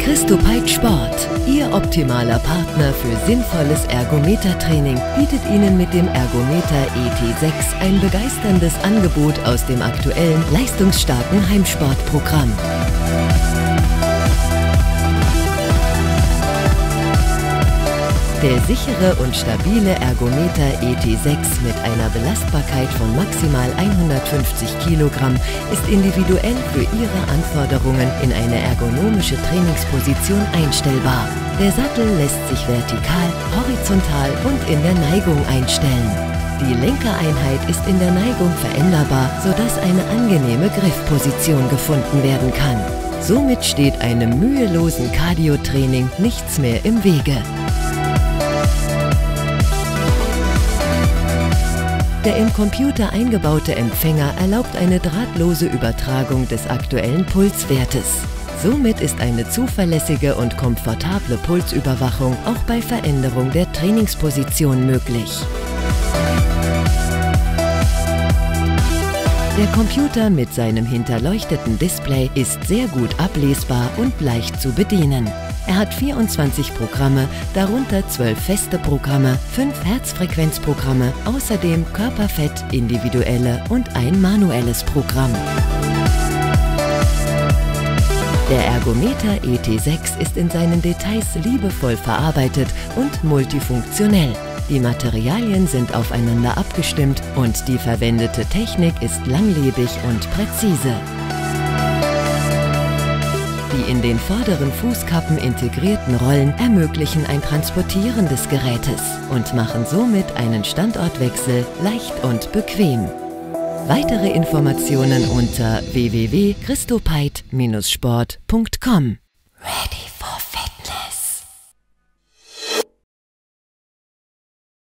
Christopeit Sport, Ihr optimaler Partner für sinnvolles Ergometertraining, bietet Ihnen mit dem Ergometer ET6 ein begeisterndes Angebot aus dem aktuellen leistungsstarken Heimsportprogramm. Der sichere und stabile Ergometer ET6 mit einer Belastbarkeit von maximal 150 Kilogramm ist individuell für Ihre Anforderungen in eine ergonomische Trainingsposition einstellbar. Der Sattel lässt sich vertikal, horizontal und in der Neigung einstellen. Die Lenkereinheit ist in der Neigung veränderbar, sodass eine angenehme Griffposition gefunden werden kann. Somit steht einem mühelosen Cardio-Training nichts mehr im Wege. Der im Computer eingebaute Empfänger erlaubt eine drahtlose Übertragung des aktuellen Pulswertes. Somit ist eine zuverlässige und komfortable Pulsüberwachung auch bei Veränderung der Trainingsposition möglich. Der Computer mit seinem hinterleuchteten Display ist sehr gut ablesbar und leicht zu bedienen. Er hat 24 Programme, darunter 12 feste Programme, 5 Herzfrequenzprogramme, außerdem Körperfett, individuelle und ein manuelles Programm. Der Ergometer ET6 ist in seinen Details liebevoll verarbeitet und multifunktionell. Die Materialien sind aufeinander abgestimmt und die verwendete Technik ist langlebig und präzise. Die in den vorderen Fußkappen integrierten Rollen ermöglichen ein Transportieren des Gerätes und machen somit einen Standortwechsel leicht und bequem. Weitere Informationen unter www.christopeit-sport.com. Ready